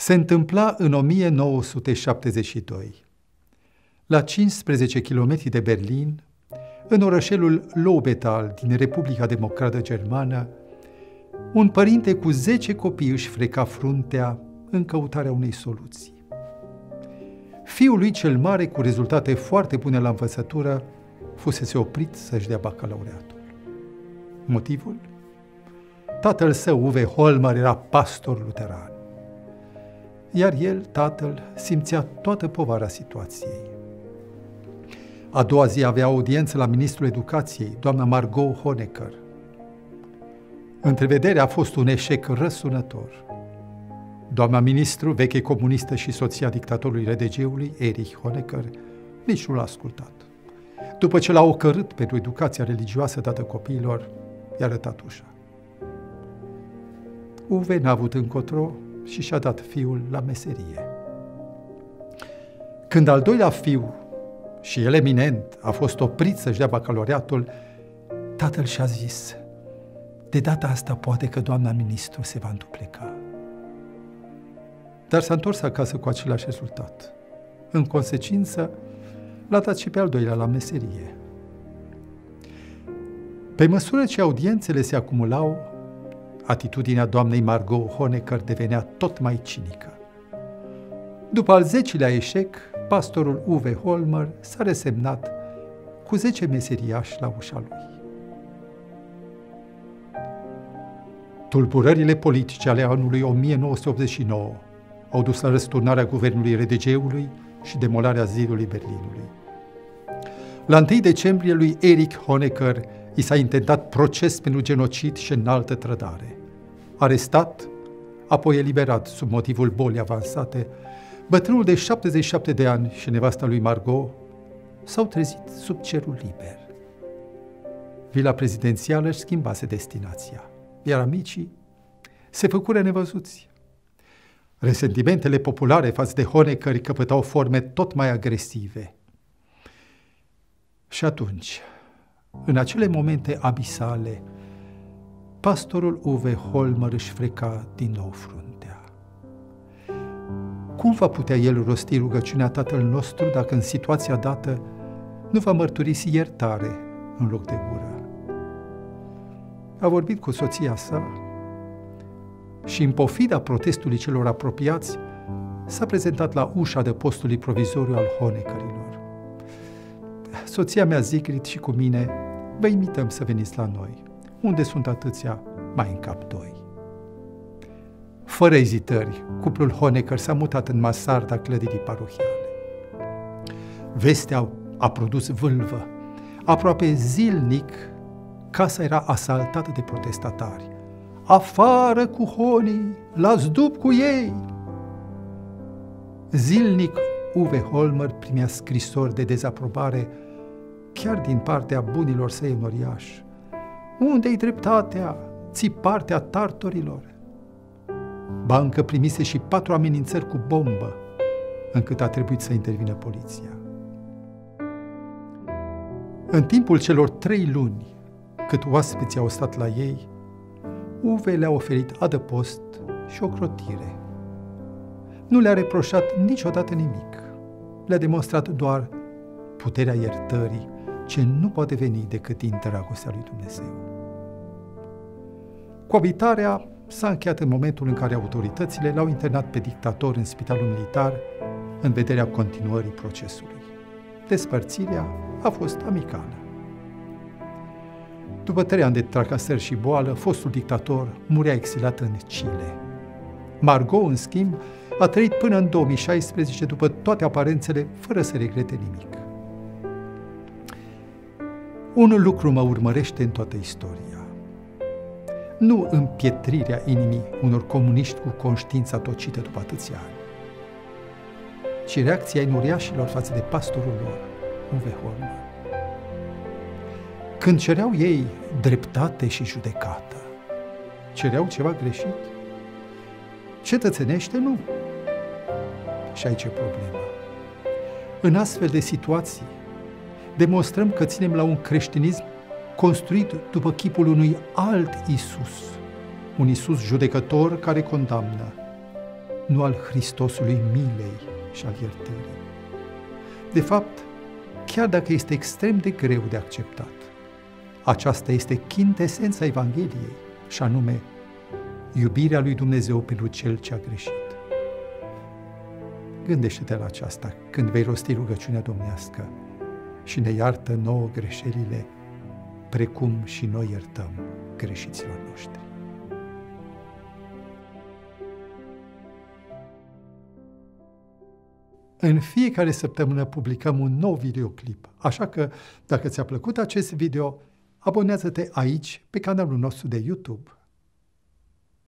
Se întâmpla în 1972. La 15 km de Berlin, în orășelul Lobetal din Republica Democrată Germană, un părinte cu 10 copii își freca fruntea în căutarea unei soluții. Fiul lui cel mare, cu rezultate foarte bune la învățătură, fusese oprit să-și dea bacalaureatul. Motivul? Tatăl său, Uwe Holmer, era pastor luteran iar el, tatăl, simțea toată povara situației. A doua zi avea audiență la ministrul educației, doamna Margot Honecker. Întrevederea a fost un eșec răsunător. Doamna ministru, veche comunistă și soția dictatorului RDG-ului, Erich Honecker, nici nu l-a ascultat. După ce l-a ocărât pentru educația religioasă dată copiilor, i-a arătat ușa. Uwe n-a avut încotro și și-a dat fiul la meserie. Când al doilea fiu, și el eminent, a fost oprit să-și dea bacalaureatul, tatăl și-a zis, de data asta poate că doamna ministru se va întupleca. Dar s-a întors acasă cu același rezultat. În consecință, l-a dat și pe al doilea la meserie. Pe măsură ce audiențele se acumulau, atitudinea doamnei Margot Honecker devenea tot mai cinică. După al zecilea eșec, pastorul Uwe Holmer s-a resemnat cu zece meseriași la ușa lui. Tulburările politice ale anului 1989 au dus la răsturnarea guvernului RDG-ului și demolarea zidului Berlinului. La 1 decembrie lui Erich Honecker i s-a intentat proces pentru genocid și înaltă trădare arestat, apoi eliberat sub motivul bolii avansate, bătrânul de 77 de ani și nevasta lui Margot s-au trezit sub cerul liber. Vila prezidențială își schimbase destinația, iar amicii se făcură nevăzuți. Resentimentele populare față de Honecker căpătau forme tot mai agresive. Și atunci, în acele momente abisale, pastorul Uwe Holmer își freca din nou fruntea. Cum va putea el rosti rugăciunea Tatăl nostru dacă în situația dată nu va mărturisi iertare în loc de ură? A vorbit cu soția sa și în pofida protestului celor apropiați, s-a prezentat la ușa de postului provizoriu al Honecărilor. Soția mea, Zigrid, și cu mine, vă imităm să veniți la noi unde sunt atâția, mai încap doi. Fără ezitări, cuplul Honecker s-a mutat în Masarda clădirii parohiale. Vestea a produs vâlvă. Aproape zilnic, casa era asaltată de protestatari. Afară cu honii, la zdup cu ei! Zilnic, Uwe Holmer primea scrisori de dezaprobare chiar din partea bunilor săi înoriași. Unde-i dreptatea? Ți partea tartorilor? Bancă primise și patru amenințări cu bombă, încât a trebuit să intervină poliția. În timpul celor trei luni cât oaspeții au stat la ei, Uve le-a oferit adăpost și o crotire. Nu le-a reproșat niciodată nimic. Le-a demonstrat doar puterea iertării ce nu poate veni decât din dragostea lui Dumnezeu. Coabitarea s-a încheiat în momentul în care autoritățile l-au internat pe dictator în spitalul militar în vederea continuării procesului. Despărțirea a fost amicală. După trei ani de tracasări și boală, fostul dictator murea exilat în Chile. Margot, în schimb, a trăit până în 2016 după toate aparențele, fără să regrete nimic. Un lucru mă urmărește în toată istoria. Nu împietrirea inimii unor comuniști cu conștiința tocită după atâția ani, ci reacția inuriașilor față de pastorul lor, Uwe Holmer. Când cereau ei dreptate și judecată, cereau ceva greșit? Cetățenește nu. Și aici e problema. În astfel de situații, demonstrăm că ținem la un creștinism construit după chipul unui alt Isus, un Isus judecător care condamnă, nu al Hristosului milei și al iertării. De fapt, chiar dacă este extrem de greu de acceptat, aceasta este chintesența Evangheliei, și anume iubirea lui Dumnezeu pentru cel ce a greșit. Gândește-te la aceasta când vei rosti rugăciunea domnească și ne iartă nouă greșelile, precum și noi iertăm greșiților noștri. În fiecare săptămână publicăm un nou videoclip, așa că dacă ți-a plăcut acest video, abonează-te aici pe canalul nostru de YouTube